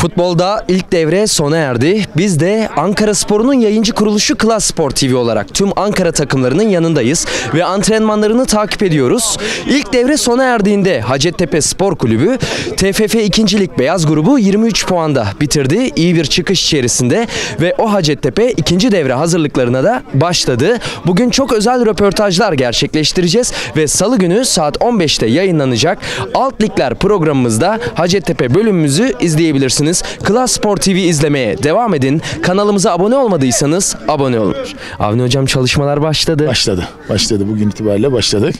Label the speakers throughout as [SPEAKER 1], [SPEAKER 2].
[SPEAKER 1] Futbolda ilk devre sona erdi. Biz de Ankara Spor'un yayıncı kuruluşu Klas Spor TV olarak tüm Ankara takımlarının yanındayız ve antrenmanlarını takip ediyoruz. İlk devre sona erdiğinde Hacettepe Spor Kulübü TFF 2. Lig Beyaz grubu 23 puanda bitirdi. İyi bir çıkış içerisinde ve o Hacettepe ikinci devre hazırlıklarına da başladı. Bugün çok özel röportajlar gerçekleştireceğiz ve salı günü saat 15'te yayınlanacak Alt Ligler programımızda Hacettepe bölümümüzü izleyebilirsiniz. Klas Spor TV izlemeye devam edin. Kanalımıza abone olmadıysanız abone olun. Avni Hocam çalışmalar başladı.
[SPEAKER 2] Başladı. Başladı. Bugün itibariyle başladık.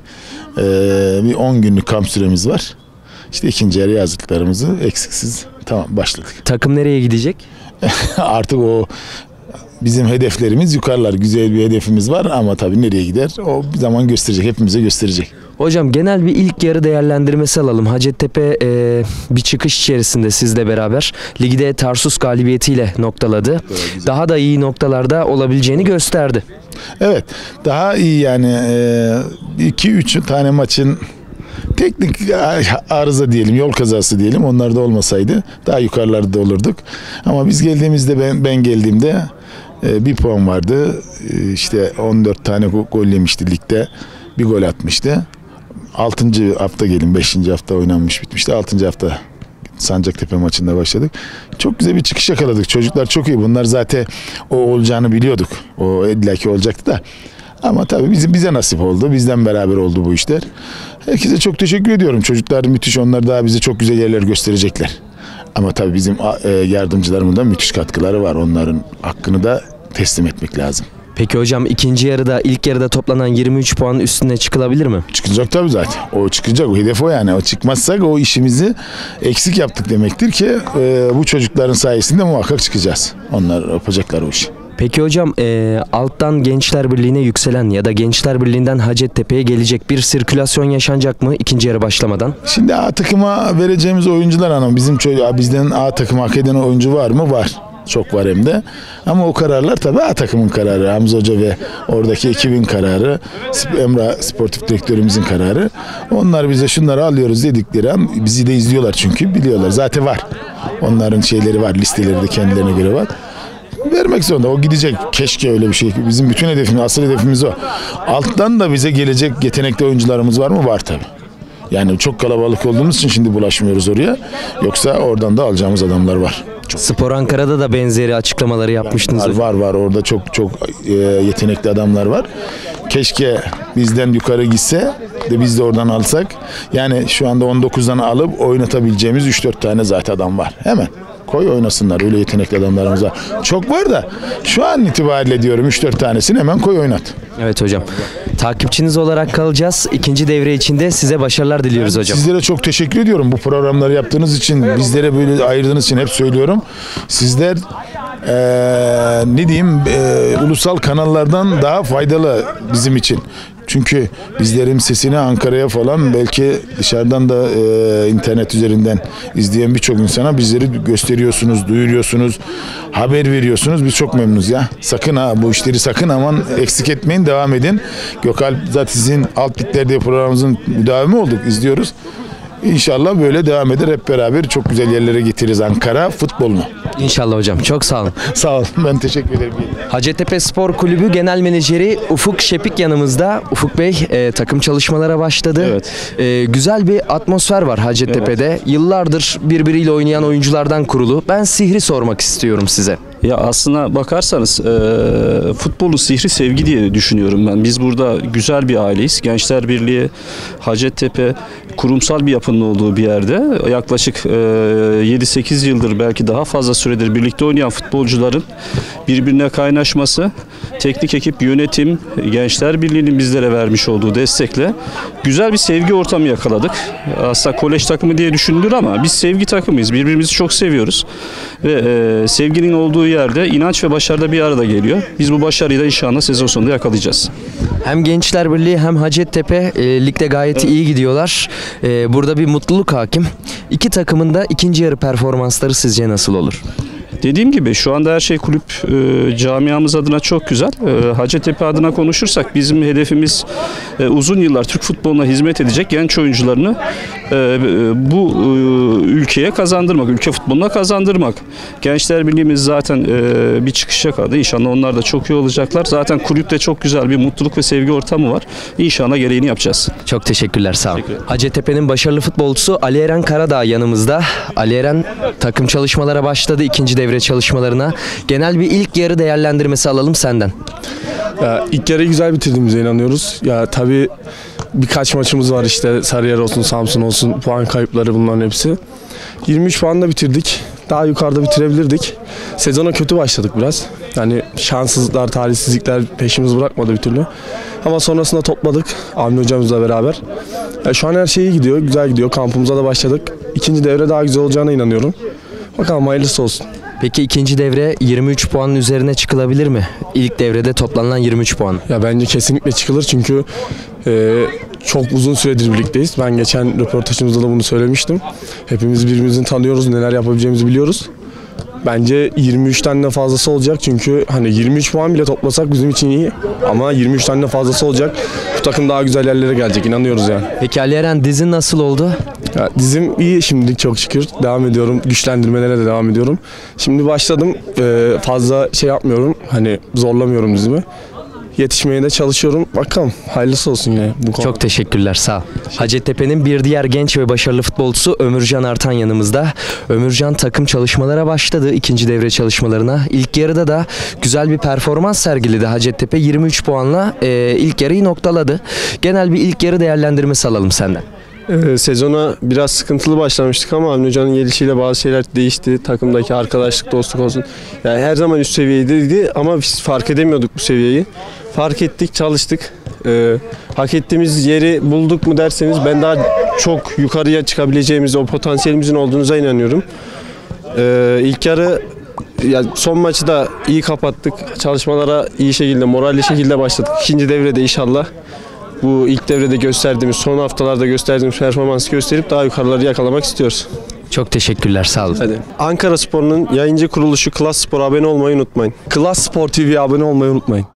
[SPEAKER 2] Ee, bir 10 günlük kamp süremiz var. İşte ikinci yarı hazırlıklarımızı eksiksiz tamam başladık.
[SPEAKER 1] Takım nereye gidecek?
[SPEAKER 2] Artık o bizim hedeflerimiz yukarılar. Güzel bir hedefimiz var ama tabii nereye gider o bir zaman gösterecek. Hepimize gösterecek.
[SPEAKER 1] Hocam genel bir ilk yarı değerlendirmesi alalım. Hacettepe e, bir çıkış içerisinde sizle beraber. Ligde Tarsus galibiyetiyle noktaladı. Daha da iyi noktalarda olabileceğini gösterdi.
[SPEAKER 2] Evet. Daha iyi yani 2-3 tane maçın teknik arıza diyelim, yol kazası diyelim. Onlar da olmasaydı daha yukarılarda olurduk. Ama biz geldiğimizde ben, ben geldiğimde e, bir puan vardı. E, işte 14 tane gol yemişti ligde. Bir gol atmıştı. 6. hafta gelin 5. hafta oynanmış bitmişti. 6. hafta Sancaktepe maçında başladık. Çok güzel bir çıkış yakaladık. Çocuklar çok iyi. Bunlar zaten o olacağını biliyorduk. O illaki olacaktı da. Ama tabii bizim bize nasip oldu. Bizden beraber oldu bu işler. Herkese çok teşekkür ediyorum. Çocuklar müthiş. Onlar daha bize çok güzel yerler gösterecekler. Ama tabii bizim yardımcılarımın da müthiş katkıları var. Onların hakkını da teslim etmek lazım.
[SPEAKER 1] Peki hocam ikinci yarıda ilk yarıda toplanan 23 puan üstüne çıkılabilir mi?
[SPEAKER 2] Çıkacak tabii zaten. O çıkacak. O hedef o yani. O çıkmazsak o işimizi eksik yaptık demektir ki e, bu çocukların sayesinde muhakkak çıkacağız. Onlar yapacaklar o işi.
[SPEAKER 1] Peki hocam e, alttan Gençler Birliği'ne yükselen ya da Gençler Birliği'nden Hacettepe'ye gelecek bir sirkülasyon yaşanacak mı ikinci yarı başlamadan?
[SPEAKER 2] Şimdi A takıma vereceğimiz oyuncular hanım bizim çocuğa bizden A takıma hak eden oyuncu var mı? Var. Çok var hem de. Ama o kararlar tabii A takımın kararı. Hamza Hoca ve oradaki ekibin kararı. Emrah sportif direktörümüzün kararı. Onlar bize şunları alıyoruz dedikleri an bizi de izliyorlar çünkü biliyorlar. Zaten var. Onların şeyleri var. Listeleri de kendilerine göre var vermek zorunda. O gidecek. Keşke öyle bir şey. Bizim bütün hedefimiz, asıl hedefimiz o. Alttan da bize gelecek yetenekli oyuncularımız var mı? Var tabii. Yani çok kalabalık olduğumuz için şimdi bulaşmıyoruz oraya. Yoksa oradan da alacağımız adamlar var.
[SPEAKER 1] Çok. Spor Ankara'da da benzeri açıklamaları yapmıştınız.
[SPEAKER 2] Var var, var. orada çok çok e, yetenekli adamlar var. Keşke bizden yukarı gitse de biz de oradan alsak. Yani şu anda 19'dan alıp oynatabileceğimiz 3-4 tane zaten adam var. Hemen koy oynasınlar. Öyle yetenekli adamlarımız var. Çok var da şu an itibariyle diyorum 3-4 tanesini hemen koy oynat.
[SPEAKER 1] Evet hocam. Takipçiniz olarak kalacağız. İkinci devre içinde size başarılar diliyoruz hocam.
[SPEAKER 2] Sizlere çok teşekkür ediyorum bu programları yaptığınız için, bizlere böyle ayırdığınız için hep söylüyorum. Sizler ee, ne diyeyim e, ulusal kanallardan daha faydalı bizim için. Çünkü bizlerin sesini Ankara'ya falan belki dışarıdan da e, internet üzerinden izleyen birçok insana bizleri gösteriyorsunuz, duyuruyorsunuz, haber veriyorsunuz. Biz çok memnunuz ya. Sakın ha bu işleri sakın aman eksik etmeyin, devam edin. Gökalp zaten sizin alt liglerde programımızın müdavimi olduk, izliyoruz. İnşallah böyle devam eder. Hep beraber çok güzel yerlere getiririz Ankara futbolunu.
[SPEAKER 1] İnşallah hocam. Çok sağ olun.
[SPEAKER 2] sağ olun. Ben teşekkür ederim.
[SPEAKER 1] Hacettepe Spor Kulübü Genel Menajeri Ufuk Şepik yanımızda. Ufuk Bey e, takım çalışmalara başladı.
[SPEAKER 3] Evet.
[SPEAKER 1] E, güzel bir atmosfer var Hacettepe'de. Evet. Yıllardır birbiriyle oynayan oyunculardan kurulu. Ben sihri sormak istiyorum size.
[SPEAKER 3] Ya aslına bakarsanız e, futbolu sihri sevgi diye düşünüyorum ben. Biz burada güzel bir aileyiz. Gençler Birliği, Hacettepe kurumsal bir yapının olduğu bir yerde. Yaklaşık e, 7-8 yıldır belki daha fazla süredir birlikte oynayan futbolcuların birbirine kaynaşması, teknik ekip, yönetim, Gençler Birliği'nin bizlere vermiş olduğu destekle güzel bir sevgi ortamı yakaladık. Aslında kolej takımı diye düşünülür ama biz sevgi takımıyız. Birbirimizi çok seviyoruz. Ve e, sevginin olduğu yerde inanç ve başarı bir arada geliyor. Biz bu başarıyı da inşallah sezon sonunda yakalayacağız.
[SPEAKER 1] Hem Gençler Birliği hem Hacettepe e, ligde gayet evet. iyi gidiyorlar. E, burada bir mutluluk hakim. İki takımın da ikinci yarı performansları sizce nasıl olur?
[SPEAKER 3] Dediğim gibi şu anda her şey kulüp e, camiamız adına çok güzel. E, Hacettepe adına konuşursak bizim hedefimiz e, uzun yıllar Türk futboluna hizmet edecek genç oyuncularını e, e, bu e, ülkeye kazandırmak, ülke futboluna kazandırmak. Gençler Birliğimiz zaten e, bir çıkışa kaldı. İnşallah onlar da çok iyi olacaklar. Zaten kulüpte çok güzel bir mutluluk ve sevgi ortamı var. İnşallah gereğini yapacağız.
[SPEAKER 1] Çok teşekkürler sağ olun.
[SPEAKER 3] Teşekkür.
[SPEAKER 1] Hacettepe'nin başarılı futbolcusu Ali Eren Karadağ yanımızda. Ali Eren takım çalışmalara başladı ikinci devre çalışmalarına. Genel bir ilk yarı değerlendirmesi alalım senden.
[SPEAKER 4] Ya ilk yarıyı güzel bitirdiğimize inanıyoruz. Ya tabii birkaç maçımız var işte Sarıyer olsun, Samsun olsun, puan kayıpları bunların hepsi. 23 puanla bitirdik. Daha yukarıda bitirebilirdik. Sezona kötü başladık biraz. Yani şanssızlıklar, talihsizlikler peşimiz bırakmadı bir türlü. Ama sonrasında topladık Avni hocamızla beraber. Ya şu an her şey iyi gidiyor, güzel gidiyor. Kampımıza da başladık. İkinci devre daha güzel olacağına inanıyorum. Bakalım hayırlısı olsun.
[SPEAKER 1] Peki ikinci devre 23 puanın üzerine çıkılabilir mi? İlk devrede toplanılan 23 puan.
[SPEAKER 4] Ya bence kesinlikle çıkılır çünkü e, çok uzun süredir birlikteyiz. Ben geçen röportajımızda da bunu söylemiştim. Hepimiz birbirimizi tanıyoruz, neler yapabileceğimizi biliyoruz. Bence 23'ten de fazlası olacak çünkü hani 23 puan bile toplasak bizim için iyi ama 23'ten de fazlası olacak. Bu takım daha güzel yerlere gelecek inanıyoruz yani.
[SPEAKER 1] Peki Ali Eren dizin nasıl oldu?
[SPEAKER 4] Ya dizim iyi şimdi çok şükür. Devam ediyorum. Güçlendirmelere de devam ediyorum. Şimdi başladım. Ee, fazla şey yapmıyorum. Hani zorlamıyorum dizimi. Yetişmeye de çalışıyorum. Bakalım hayırlısı olsun yine bu konu.
[SPEAKER 1] Çok teşekkürler sağ ol. Hacettepe'nin bir diğer genç ve başarılı futbolcusu Ömürcan Artan yanımızda. Ömürcan takım çalışmalara başladı ikinci devre çalışmalarına. İlk yarıda da güzel bir performans sergiledi Hacettepe 23 puanla e, ilk yarıyı noktaladı. Genel bir ilk yarı değerlendirmesi alalım senden.
[SPEAKER 5] Ee, sezona biraz sıkıntılı başlamıştık ama Avni Hoca'nın gelişiyle bazı şeyler değişti. Takımdaki arkadaşlık, dostluk olsun. Yani her zaman üst seviyedeydi ama biz fark edemiyorduk bu seviyeyi. Fark ettik, çalıştık. Ee, hak ettiğimiz yeri bulduk mu derseniz ben daha çok yukarıya çıkabileceğimiz, o potansiyelimizin olduğunuza inanıyorum. Ee, ilk yarı ya son maçı da iyi kapattık. Çalışmalara iyi şekilde, moralli şekilde başladık. İkinci devrede inşallah bu ilk devrede gösterdiğimiz, son haftalarda gösterdiğimiz performansı gösterip daha yukarıları yakalamak istiyoruz.
[SPEAKER 1] Çok teşekkürler sağ olun.
[SPEAKER 5] Hadi. Ankara Spor'un yayıncı kuruluşu Klas Spor'a abone olmayı unutmayın.
[SPEAKER 4] Klas Spor TV'ye abone olmayı unutmayın.